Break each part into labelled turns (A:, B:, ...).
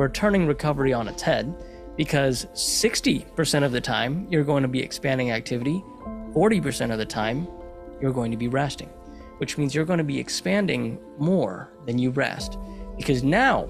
A: we're turning recovery on its head because 60% of the time you're going to be expanding activity, 40% of the time you're going to be resting, which means you're going to be expanding more than you rest because now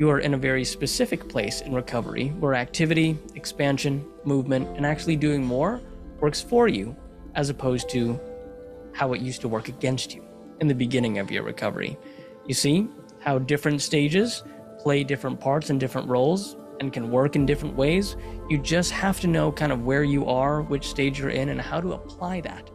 A: you are in a very specific place in recovery where activity, expansion, movement, and actually doing more works for you as opposed to how it used to work against you in the beginning of your recovery. You see how different stages play different parts and different roles and can work in different ways. You just have to know kind of where you are, which stage you're in, and how to apply that.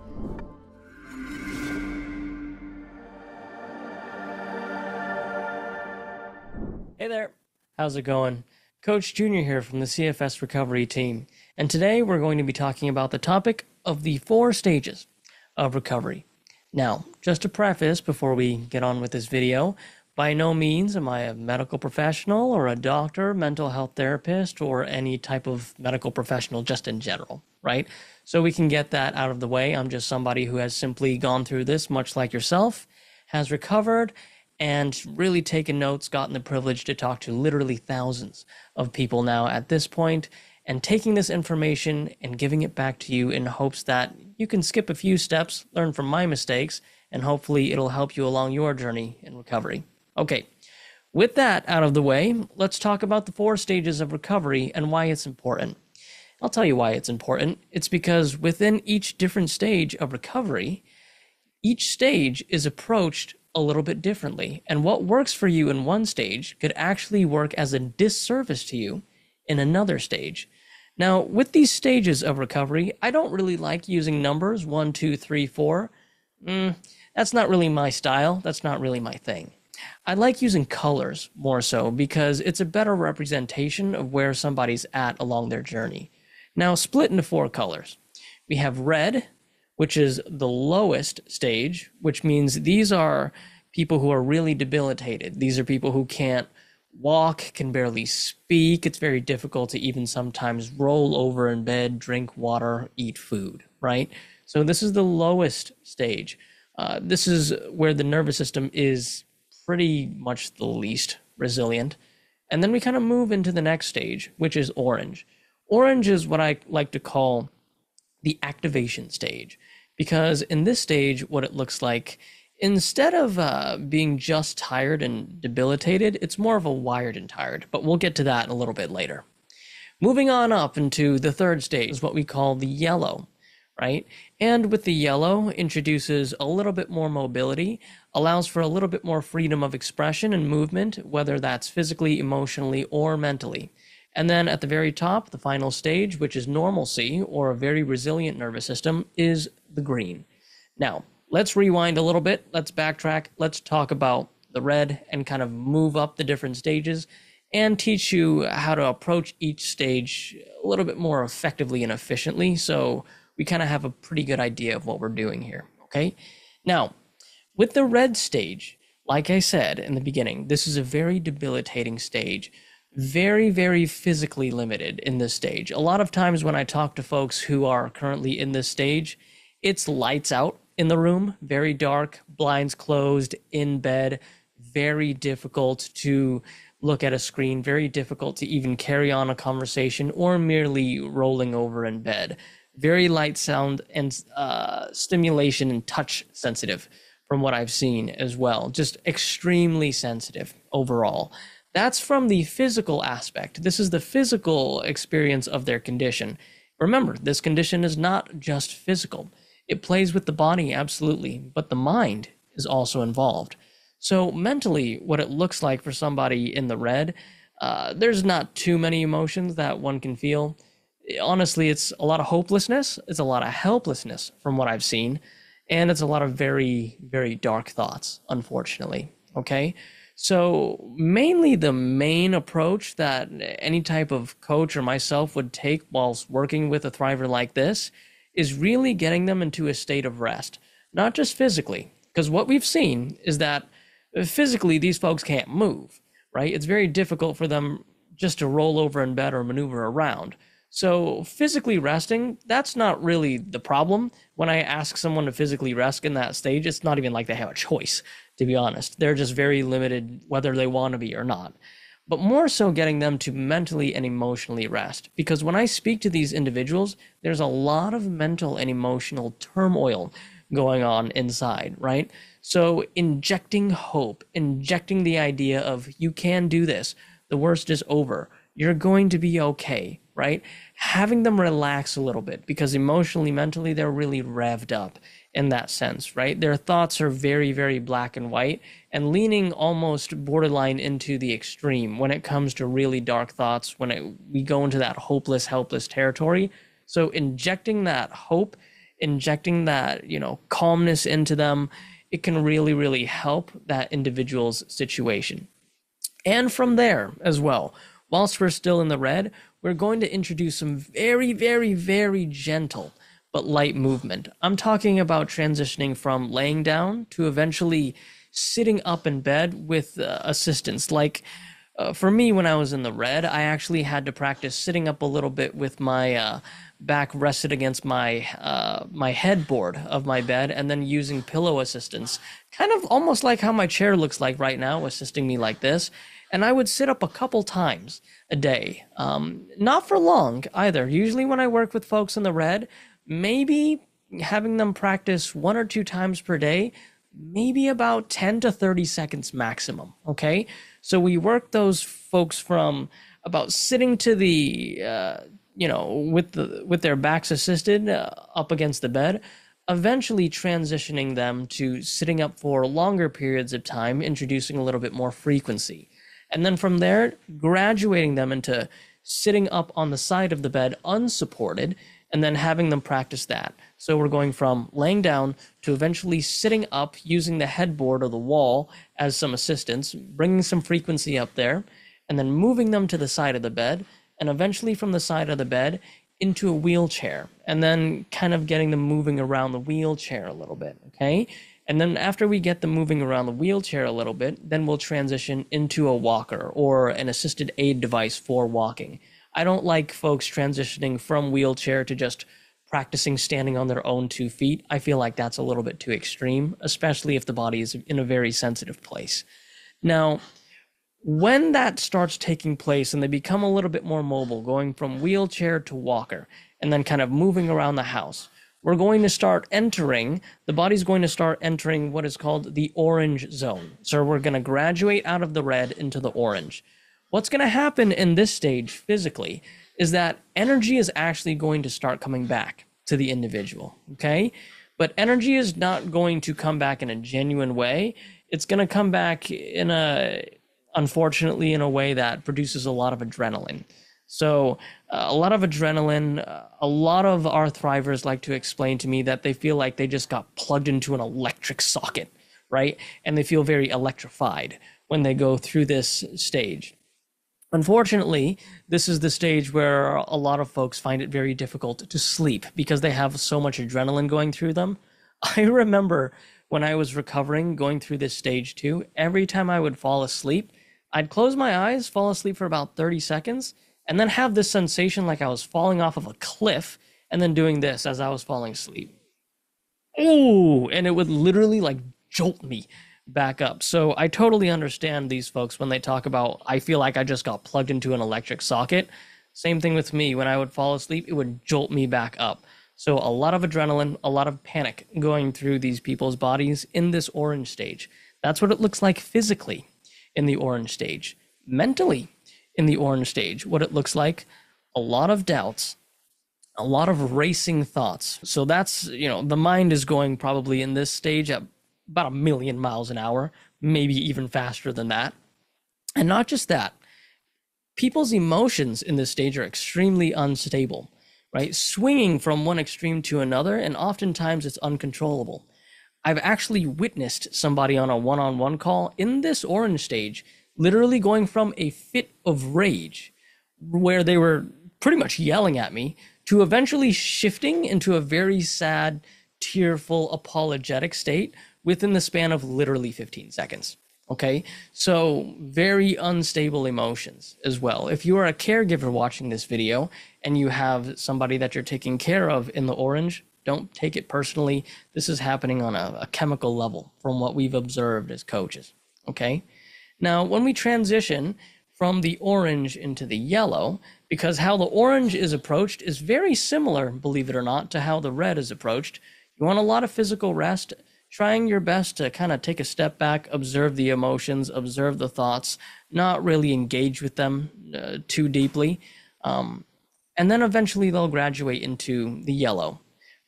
A: Hey there, how's it going? Coach Junior here from the CFS Recovery Team, and today we're going to be talking about the topic of the four stages of recovery. Now, just to preface before we get on with this video, by no means am I a medical professional or a doctor, mental health therapist, or any type of medical professional just in general, right? So we can get that out of the way. I'm just somebody who has simply gone through this, much like yourself, has recovered, and really taken notes, gotten the privilege to talk to literally thousands of people now at this point, and taking this information and giving it back to you in hopes that you can skip a few steps, learn from my mistakes, and hopefully it'll help you along your journey in recovery. Okay, with that out of the way, let's talk about the four stages of recovery and why it's important. I'll tell you why it's important. It's because within each different stage of recovery, each stage is approached a little bit differently. And what works for you in one stage could actually work as a disservice to you in another stage. Now, with these stages of recovery, I don't really like using numbers one, two, three, four. Mm, that's not really my style. That's not really my thing. I like using colors more so because it's a better representation of where somebody's at along their journey. Now, split into four colors. We have red, which is the lowest stage, which means these are people who are really debilitated. These are people who can't walk, can barely speak. It's very difficult to even sometimes roll over in bed, drink water, eat food, right? So, this is the lowest stage. Uh, this is where the nervous system is pretty much the least resilient. And then we kind of move into the next stage, which is orange. Orange is what I like to call the activation stage, because in this stage, what it looks like, instead of uh, being just tired and debilitated, it's more of a wired and tired. But we'll get to that a little bit later. Moving on up into the third stage is what we call the yellow right? And with the yellow, introduces a little bit more mobility, allows for a little bit more freedom of expression and movement, whether that's physically, emotionally, or mentally. And then at the very top, the final stage, which is normalcy or a very resilient nervous system, is the green. Now, let's rewind a little bit. Let's backtrack. Let's talk about the red and kind of move up the different stages and teach you how to approach each stage a little bit more effectively and efficiently. So, we kind of have a pretty good idea of what we're doing here. Okay. Now, with the red stage, like I said in the beginning, this is a very debilitating stage. Very, very physically limited in this stage. A lot of times when I talk to folks who are currently in this stage, it's lights out in the room, very dark, blinds closed, in bed, very difficult to look at a screen, very difficult to even carry on a conversation or merely rolling over in bed very light sound and uh, stimulation and touch sensitive from what I've seen as well. Just extremely sensitive overall. That's from the physical aspect. This is the physical experience of their condition. Remember, this condition is not just physical. It plays with the body, absolutely, but the mind is also involved. So, mentally, what it looks like for somebody in the red, uh, there's not too many emotions that one can feel honestly, it's a lot of hopelessness. It's a lot of helplessness from what I've seen. And it's a lot of very, very dark thoughts, unfortunately. Okay. So, mainly the main approach that any type of coach or myself would take whilst working with a thriver like this is really getting them into a state of rest, not just physically. Because what we've seen is that physically, these folks can't move, right? It's very difficult for them just to roll over in bed or maneuver around. So, physically resting, that's not really the problem. When I ask someone to physically rest in that stage, it's not even like they have a choice, to be honest. They're just very limited whether they want to be or not. but more so getting them to mentally and emotionally rest. Because when I speak to these individuals, there's a lot of mental and emotional turmoil going on inside, right? So injecting hope, injecting the idea of you can do this, the worst is over, you're going to be okay, right? Having them relax a little bit because emotionally, mentally, they're really revved up in that sense, right? Their thoughts are very, very black and white and leaning almost borderline into the extreme when it comes to really dark thoughts, when it, we go into that hopeless, helpless territory. So injecting that hope, injecting that, you know, calmness into them, it can really, really help that individual's situation. And from there as well, whilst we're still in the red, we're going to introduce some very, very, very gentle but light movement. I'm talking about transitioning from laying down to eventually sitting up in bed with uh, assistance. Like uh, for me, when I was in the red, I actually had to practice sitting up a little bit with my uh, back rested against my uh, my headboard of my bed, and then using pillow assistance, kind of almost like how my chair looks like right now, assisting me like this. And I would sit up a couple times a day, um, not for long either. Usually, when I work with folks in the red, maybe having them practice one or two times per day, maybe about 10 to 30 seconds maximum. Okay. So we work those folks from about sitting to the, uh, you know, with the with their backs assisted uh, up against the bed, eventually transitioning them to sitting up for longer periods of time, introducing a little bit more frequency, and then from there graduating them into sitting up on the side of the bed unsupported and then having them practice that. So we're going from laying down to eventually sitting up using the headboard or the wall as some assistance, bringing some frequency up there, and then moving them to the side of the bed, and eventually from the side of the bed into a wheelchair, and then kind of getting them moving around the wheelchair a little bit, okay? And then after we get them moving around the wheelchair a little bit, then we'll transition into a walker or an assisted aid device for walking. I don't like folks transitioning from wheelchair to just practicing standing on their own two feet. I feel like that's a little bit too extreme, especially if the body is in a very sensitive place. Now, when that starts taking place and they become a little bit more mobile, going from wheelchair to walker, and then kind of moving around the house, we're going to start entering, the body's going to start entering what is called the orange zone. So we're going to graduate out of the red into the orange. What's going to happen in this stage physically is that energy is actually going to start coming back to the individual. Okay. But energy is not going to come back in a genuine way. It's going to come back in a, unfortunately, in a way that produces a lot of adrenaline. So, a lot of adrenaline. Uh, a lot of our thrivers like to explain to me that they feel like they just got plugged into an electric socket, right? And they feel very electrified when they go through this stage. Unfortunately, this is the stage where a lot of folks find it very difficult to sleep because they have so much adrenaline going through them. I remember when I was recovering going through this stage too, every time I would fall asleep, I'd close my eyes, fall asleep for about 30 seconds, and then have this sensation like I was falling off of a cliff and then doing this as I was falling asleep. Ooh, and it would literally like jolt me back up. So I totally understand these folks when they talk about, I feel like I just got plugged into an electric socket. Same thing with me. When I would fall asleep, it would jolt me back up. So a lot of adrenaline, a lot of panic going through these people's bodies in this orange stage. That's what it looks like physically in the orange stage. Mentally in the orange stage, what it looks like, a lot of doubts, a lot of racing thoughts. So that's, you know, the mind is going probably in this stage at about a million miles an hour, maybe even faster than that. And not just that, people's emotions in this stage are extremely unstable, right? Swinging from one extreme to another, and oftentimes it's uncontrollable. I've actually witnessed somebody on a one on one call in this orange stage literally going from a fit of rage where they were pretty much yelling at me to eventually shifting into a very sad, tearful, apologetic state within the span of literally 15 seconds. Okay, so very unstable emotions as well. If you are a caregiver watching this video and you have somebody that you're taking care of in the orange, don't take it personally. This is happening on a, a chemical level from what we've observed as coaches. Okay, now when we transition from the orange into the yellow because how the orange is approached is very similar, believe it or not, to how the red is approached. You want a lot of physical rest, trying your best to kind of take a step back, observe the emotions, observe the thoughts, not really engage with them uh, too deeply. Um, and then eventually they'll graduate into the yellow,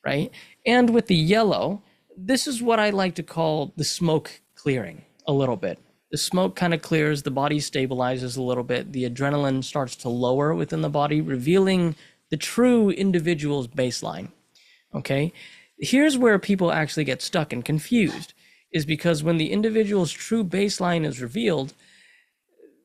A: right? And with the yellow, this is what I like to call the smoke clearing a little bit. The smoke kind of clears, the body stabilizes a little bit, the adrenaline starts to lower within the body, revealing the true individual's baseline. Okay? Here's where people actually get stuck and confused is because when the individual's true baseline is revealed,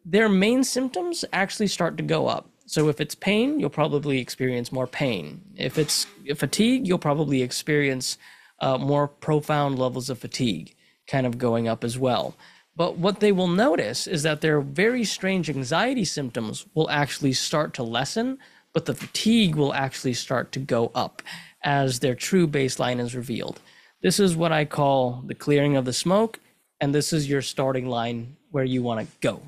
A: their main symptoms actually start to go up. So if it's pain, you'll probably experience more pain. If it's fatigue, you'll probably experience uh, more profound levels of fatigue kind of going up as well. But what they will notice is that their very strange anxiety symptoms will actually start to lessen, but the fatigue will actually start to go up as their true baseline is revealed. This is what I call the clearing of the smoke, and this is your starting line where you want to go.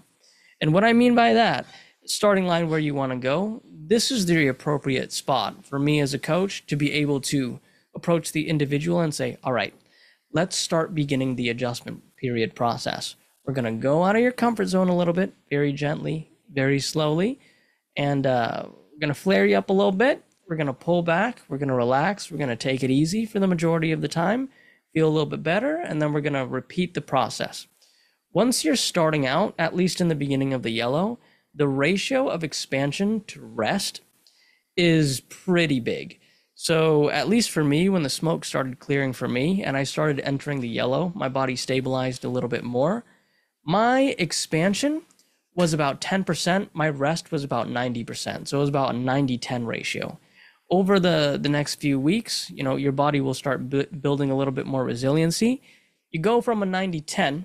A: And what I mean by that starting line where you want to go, this is the appropriate spot for me as a coach to be able to approach the individual and say, all right, let's start beginning the adjustment period process. We're going to go out of your comfort zone a little bit, very gently, very slowly, and uh, we're going to flare you up a little bit. We're going to pull back. We're going to relax. We're going to take it easy for the majority of the time, feel a little bit better, and then we're going to repeat the process. Once you're starting out, at least in the beginning of the yellow, the ratio of expansion to rest is pretty big. So, at least for me, when the smoke started clearing for me and I started entering the yellow, my body stabilized a little bit more. My expansion was about 10%, my rest was about 90%. So, it was about a 90 10 ratio. Over the, the next few weeks, you know, your body will start bu- building a little bit more resiliency. You go from a 90 10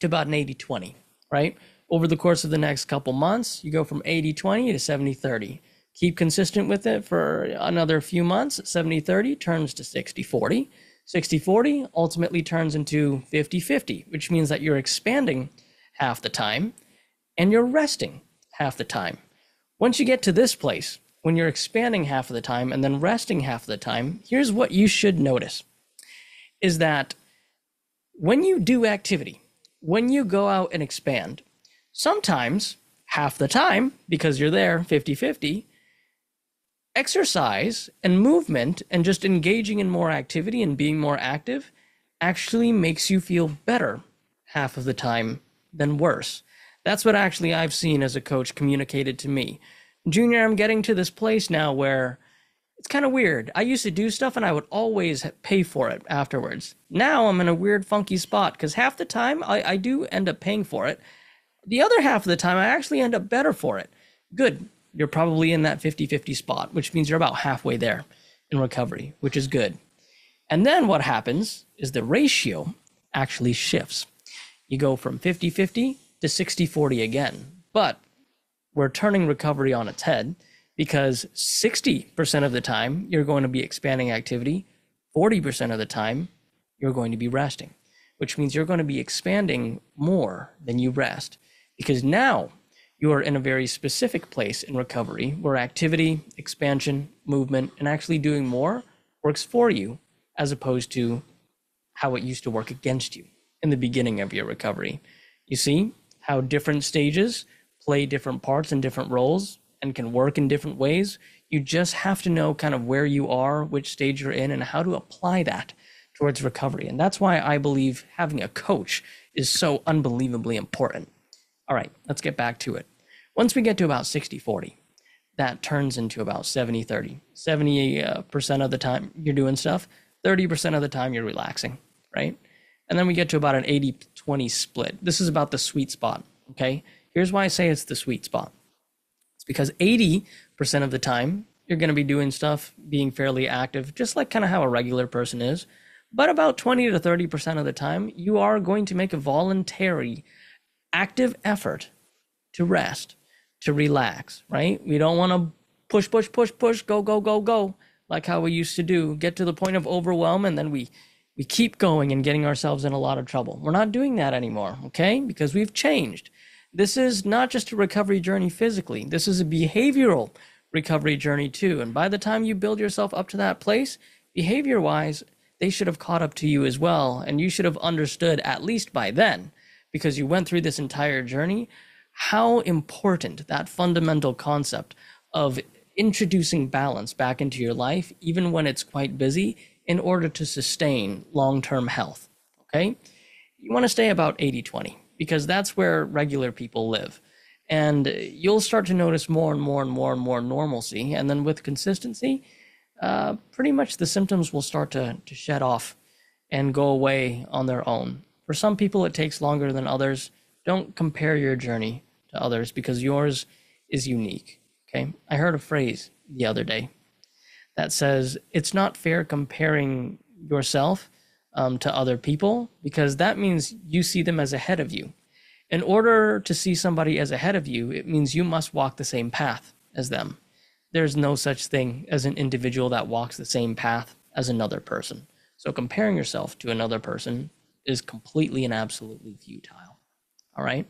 A: to about an 80 20, right? over the course of the next couple months, you go from 80 20 to 70 30. Keep consistent with it for another few months. 70 30 turns to 60 40. 60 40 ultimately turns into 50 50, which means that you're expanding half the time and you're resting half the time. Once you get to this place, when you're expanding half of the time and then resting half of the time, here's what you should notice is that when you do activity, when you go out and expand, sometimes half the time because you're there 50-50 exercise and movement and just engaging in more activity and being more active actually makes you feel better half of the time than worse. That's what actually i've seen as a coach communicated to me. Junior i'm getting to this place now where it's kind of weird. I used to do stuff and i would always pay for it afterwards. Now i'm in a weird funky spot because half the time I, I do end up paying for it. The other half of the time, I actually end up better for it. Good. You're probably in that 50 50 spot, which means you're about halfway there in recovery, which is good. And then what happens is the ratio actually shifts. You go from 50 50 to 60 40 again. But we're turning recovery on its head because 60% of the time you're going to be expanding activity, 40% of the time you're going to be resting, which means you're going to be expanding more than you rest because now you are in a very specific place in recovery where activity, expansion, movement, and actually doing more works for you as opposed to how it used to work against you in the beginning of your recovery. You see how different stages play different parts and different roles and can work in different ways. You just have to know kind of where you are, which stage you're in, and how to apply that towards recovery. And that's why I believe having a coach is so unbelievably important. All right, let's get back to it. Once we get to about 60 40, that turns into about 70 30. 70% uh, of the time you're doing stuff, 30% of the time you're relaxing, right? And then we get to about an 80 20 split. This is about the sweet spot, okay? Here's why I say it's the sweet spot it's because 80% of the time you're going to be doing stuff, being fairly active, just like kind of how a regular person is. But about 20 to 30% of the time, you are going to make a voluntary active effort to rest, to relax, right? We don't want to push, push, push, push, go, go, go, go, like how we used to do, get to the point of overwhelm, and then we we keep going and getting ourselves in a lot of trouble. We're not doing that anymore, okay? Because we've changed. This is not just a recovery journey physically, this is a behavioral recovery journey too. And by the time you build yourself up to that place, behavior wise, they should have caught up to you as well. And you should have understood, at least by then, because you went through this entire journey, how important that fundamental concept of introducing balance back into your life, even when it's quite busy, in order to sustain long term health. Okay? You want to stay about 80 20 because that's where regular people live. And you'll start to notice more and more and more and more normalcy. And then with consistency, uh, pretty much the symptoms will start to, to shed off and go away on their own. For some people, it takes longer than others. Don't compare your journey to others because yours is unique. Okay. I heard a phrase the other day that says it's not fair comparing yourself um, to other people because that means you see them as ahead of you. In order to see somebody as ahead of you, it means you must walk the same path as them. There's no such thing as an individual that walks the same path as another person. So comparing yourself to another person is completely and absolutely futile. All right?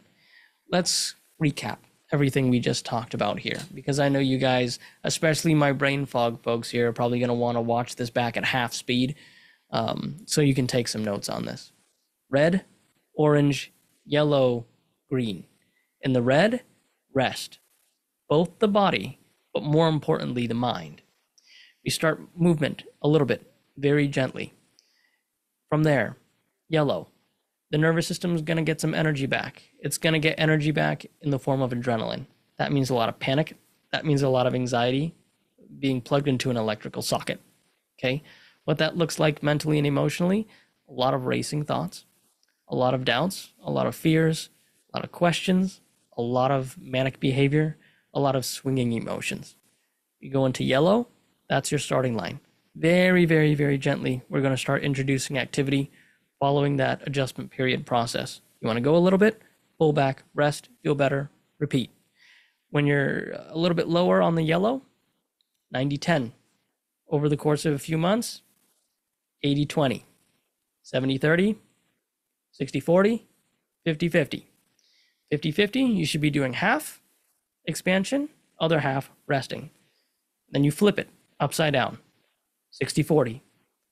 A: Let's recap everything we just talked about here because I know you guys, especially my brain fog folks here, are probably going to want to watch this back at half speed um, so you can take some notes on this. Red, orange, yellow, green. In the red, rest, both the body, but more importantly, the mind. We start movement a little bit, very gently. From there, yellow, the nervous system is going to get some energy back. It's going to get energy back in the form of adrenaline. That means a lot of panic. That means a lot of anxiety being plugged into an electrical socket. Okay. What that looks like mentally and emotionally a lot of racing thoughts, a lot of doubts, a lot of fears, a lot of questions, a lot of manic behavior, a lot of swinging emotions. You go into yellow, that's your starting line. Very, very, very gently, we're going to start introducing activity following that adjustment period process. You want to go a little bit, pull back, rest, feel better, repeat. When you're a little bit lower on the yellow, 90 10. Over the course of a few months, 80 20, 70 30, 60 40, 50 50. 50 50, you should be doing half expansion, other half resting. Then you flip it upside down 60 40,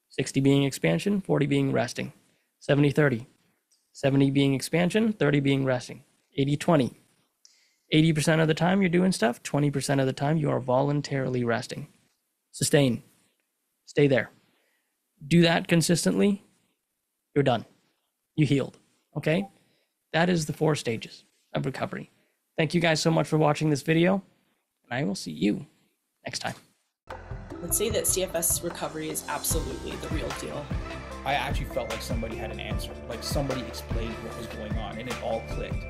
A: 60 being expansion, 40 being resting. 70 30. 70 being expansion, 30 being resting. 80 20. 80% of the time you're doing stuff, 20% of the time you are voluntarily resting. Sustain. Stay there. Do that consistently, you're done. You healed. Okay? That is the four stages of recovery. Thank you guys so much for watching this video, and I will see you next time.
B: Let's say that CFS recovery is absolutely the real deal.
C: I actually felt like somebody had an answer, like somebody explained what was going on, and it all clicked.